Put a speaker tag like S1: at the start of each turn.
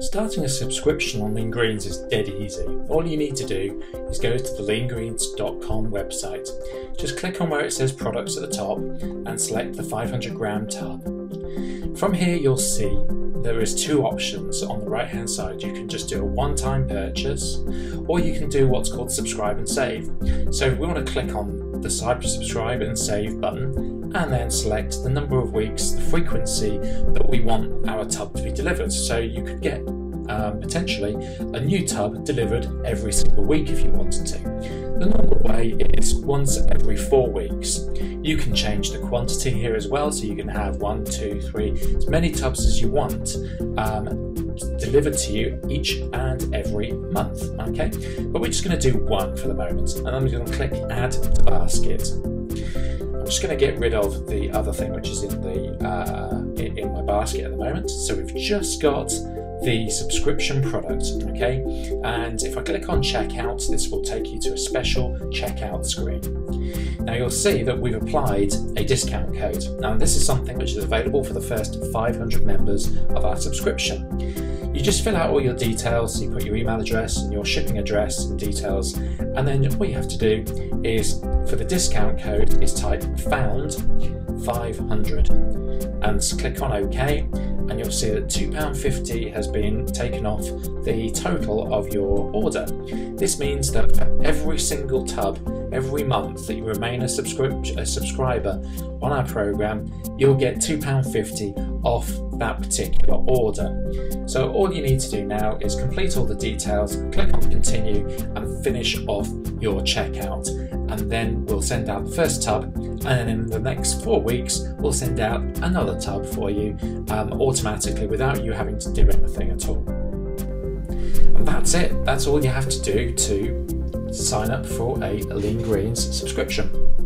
S1: Starting a subscription on Lean Greens is dead easy. All you need to do is go to the leangreens.com website. Just click on where it says products at the top and select the 500 gram tub. From here you'll see there is two options on the right hand side. You can just do a one time purchase or you can do what's called subscribe and save. So we want to click on the subscribe and save button and then select the number of weeks, the frequency that we want our tub to be delivered. So you could get um, potentially a new tub delivered every single week if you wanted to. The normal way is once every four weeks. You can change the quantity here as well, so you can have one, two, three, as many tubs as you want um, delivered to you each and every month. Okay, but we're just going to do one for the moment, and I'm going to click Add to Basket I'm just going to get rid of the other thing which is in the uh, in my basket at the moment. So we've just got the subscription product, okay? And if I click on checkout, this will take you to a special checkout screen. Now you'll see that we've applied a discount code. Now this is something which is available for the first 500 members of our subscription. You just fill out all your details, you put your email address and your shipping address and details, and then what you have to do is for the discount code is type found 500 and click on OK and you'll see that £2.50 has been taken off the total of your order. This means that for every single tub, every month that you remain a, subscri- a subscriber on our program, you'll get £2.50 off that particular order. So all you need to do now is complete all the details, click on continue and finish off your checkout. And then we'll send out the first tub and then in the next four weeks we'll send out another tub for you um, automatically without you having to do anything at all. And that's it. That's all you have to do to sign up for a Lean Greens subscription.